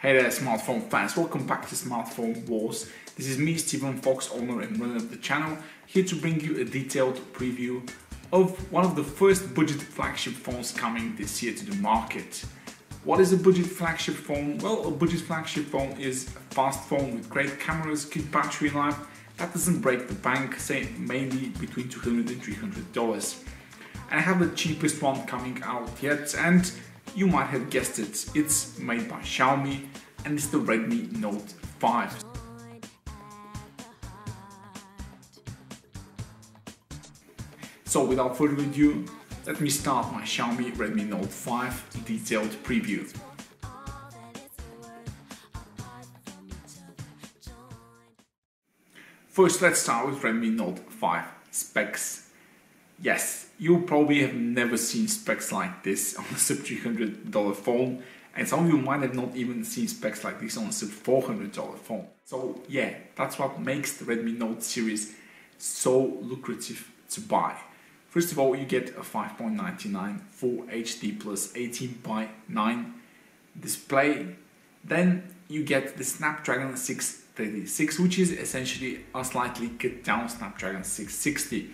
Hey there smartphone fans, welcome back to Smartphone Wars. This is me Stephen Fox, owner and runner of the channel, here to bring you a detailed preview of one of the first budget flagship phones coming this year to the market. What is a budget flagship phone? Well, a budget flagship phone is a fast phone with great cameras, good battery life, that doesn't break the bank, say mainly between 200 and 300 dollars. And I have the cheapest one coming out yet, and you might have guessed it, it's made by Xiaomi and it's the Redmi Note 5. So without further ado, let me start my Xiaomi Redmi Note 5 detailed preview. First, let's start with Redmi Note 5 specs. Yes, you probably have never seen specs like this on a sub $300 phone, and some of you might have not even seen specs like this on a sub $400 phone. So yeah, that's what makes the Redmi Note series so lucrative to buy. First of all, you get a 5.99 Full HD plus 18 by 9 display. Then you get the Snapdragon 636, which is essentially a slightly cut down Snapdragon 660.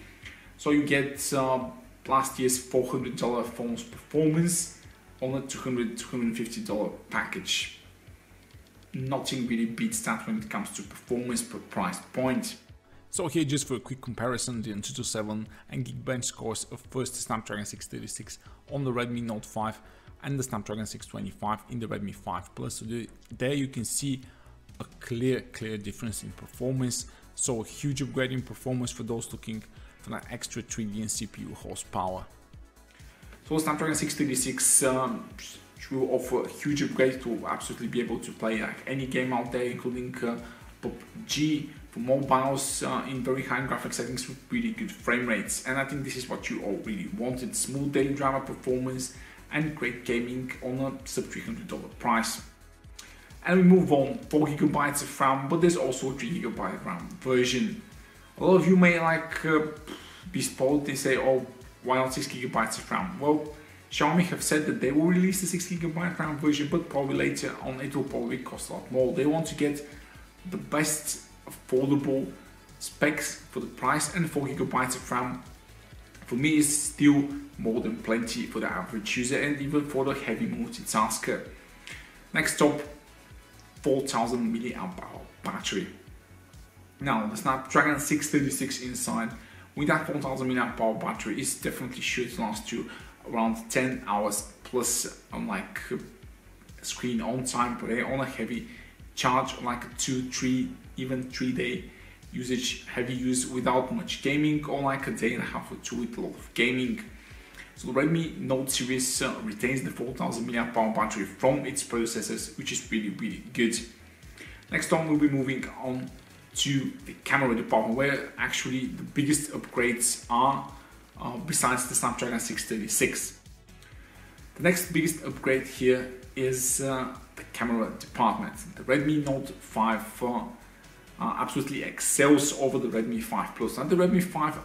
So you get uh, last year's $400 phone's performance on a $200 $250 package. Nothing really beats that when it comes to performance per price point. So here just for a quick comparison, the Antutu 7 and Geekbench scores of first Snapdragon 636 on the Redmi Note 5 and the Snapdragon 625 in the Redmi 5 Plus. So the, there you can see a clear, clear difference in performance. So a huge upgrade in performance for those looking that extra 3D and CPU horsepower. So Snapdragon 636 um, will offer a huge upgrade to absolutely be able to play like any game out there, including uh, PUBG for mobiles uh, in very high graphic settings with really good frame rates. And I think this is what you all really wanted: smooth daily driver performance and great gaming on a sub $300 price. And we move on, 4 gigabytes of RAM, but there's also a 3 gigabyte RAM version. A lot of you may like uh, be spoiled, they say, oh, why not 6 gigabytes of RAM? Well, Xiaomi have said that they will release the 6 gigabyte RAM version, but probably later on it will probably cost a lot more. They want to get the best affordable specs for the price and 4 gigabytes of RAM for me is still more than plenty for the average user and even for the heavy multitasker. Next up, 4000 mAh battery. Now the Snapdragon 636 inside with that 4000 mAh battery is definitely to last you around 10 hours plus on like uh, screen on time per eh, day on a heavy charge like 2 3 even 3 day usage heavy use without much gaming or like a day and a half or two with a lot of gaming. So the Redmi Note series uh, retains the 4000 mAh battery from its predecessors which is really really good. Next on we'll be moving on to the camera department where actually the biggest upgrades are uh, besides the Snapdragon 636 the next biggest upgrade here is uh, the camera department. The Redmi Note 5 uh, absolutely excels over the Redmi 5 Plus. And the Redmi 5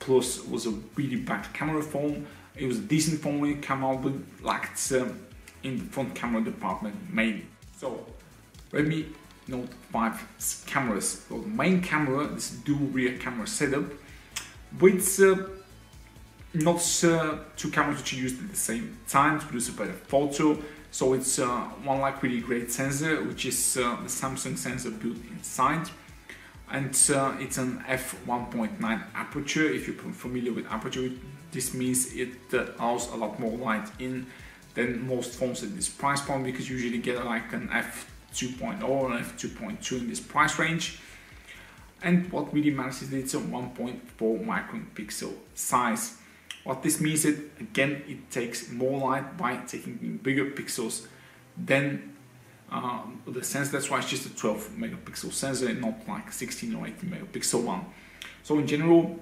Plus was a really bad camera phone. It was a decent phone when it came out, but lacked um, in the front camera department mainly. So, Redmi Note five cameras. So the main camera, this dual rear camera setup, with uh, not uh, two cameras which are used at the same time to produce a better photo. So it's uh, one like really great sensor, which is uh, the Samsung sensor built inside. And uh, it's an f1.9 aperture. If you're familiar with aperture, this means it uh, allows a lot more light in than most phones at this price point because you usually get like an f2.0 or an f2.2 in this price range. And what really matters is it's a 1.4 micron pixel size. What this means is, again, it takes more light by taking bigger pixels than uh, the sensor. That's why it's just a 12 megapixel sensor and not like 16 or 18 megapixel one. So in general,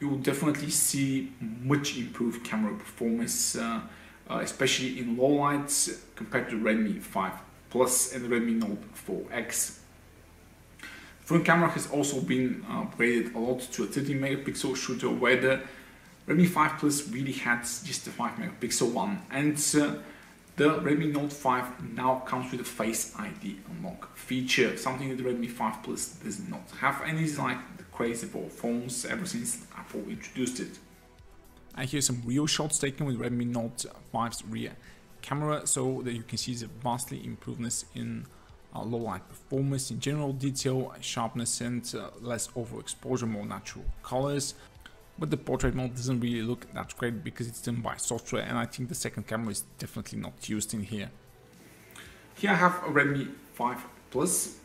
you will definitely see much improved camera performance, uh, uh, especially in low lights compared to Redmi 5 Plus and Redmi Note 4X. Front camera has also been upgraded a lot to a 30 megapixel shooter where the Redmi 5 Plus really had just the 5 megapixel one and uh, the Redmi Note 5 now comes with a Face ID unlock feature, something that the Redmi 5 Plus does not have and is like the crazy for phones ever since Apple introduced it. And here's some real shots taken with Redmi Note 5's rear camera so that you can see the vastly improvements in uh, low light performance, in general detail, sharpness and uh, less overexposure, more natural colors. But the portrait mode doesn't really look that great because it's done by software and I think the second camera is definitely not used in here. Here I have a Redmi 5 Plus.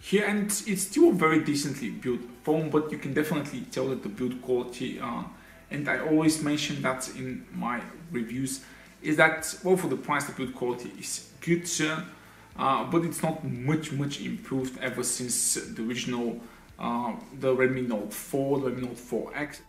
Here and it's still a very decently built phone but you can definitely tell that the build quality uh, and I always mention that in my reviews, is that well for the price the build quality is good, uh, but it's not much much improved ever since the original uh, the Redmi Note 4, the Redmi Note 4X.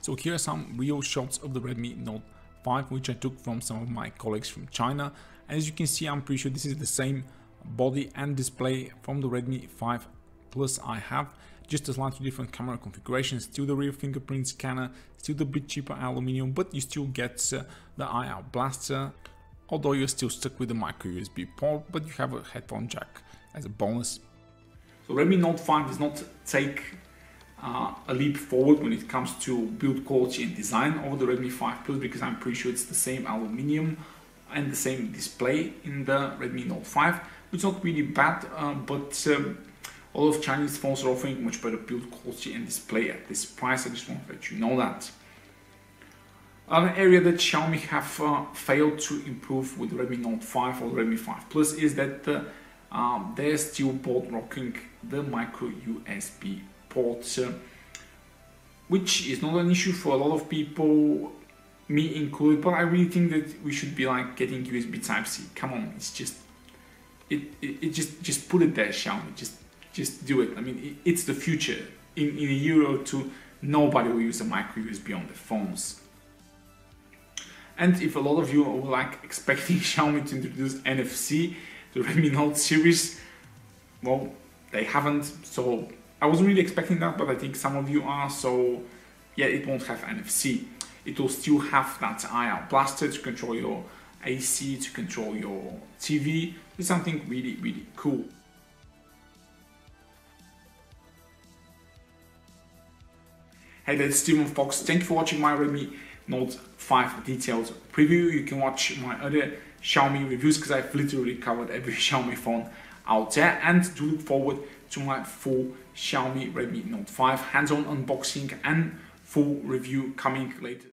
So here are some real shots of the Redmi Note 5 which I took from some of my colleagues from China. As you can see I'm pretty sure this is the same body and display from the Redmi 5 Plus I have just a slightly different camera configuration, still the rear fingerprint scanner, still the bit cheaper aluminium, but you still get uh, the IR blaster, although you're still stuck with the micro USB port, but you have a headphone jack as a bonus. So Redmi Note 5 does not take uh, a leap forward when it comes to build quality and design over the Redmi 5 Plus because I'm pretty sure it's the same aluminium and the same display in the Redmi Note 5. It's not really bad, uh, but um, all of Chinese phones are offering much better build quality and display at this price. I just want to let you know that. Another area that Xiaomi have uh, failed to improve with Redmi Note 5 or Redmi 5 Plus is that uh, um, they're still both rocking the micro USB port, uh, which is not an issue for a lot of people, me included. But I really think that we should be like getting USB Type C. Come on, it's just it, it, it just just put it there, Xiaomi. Just just do it. I mean, it's the future. In, in a year or two, nobody will use a micro USB on their phones. And if a lot of you are like expecting Xiaomi to introduce NFC to Redmi Note series, well, they haven't. So I wasn't really expecting that, but I think some of you are. So yeah, it won't have NFC. It will still have that IR blaster to control your AC, to control your TV. It's something really, really cool. Hey there, it's Steven Fox. Thank you for watching my Redmi Note 5 detailed preview. You can watch my other Xiaomi reviews because I've literally covered every Xiaomi phone out there and do look forward to my full Xiaomi Redmi Note 5 hands-on unboxing and full review coming later.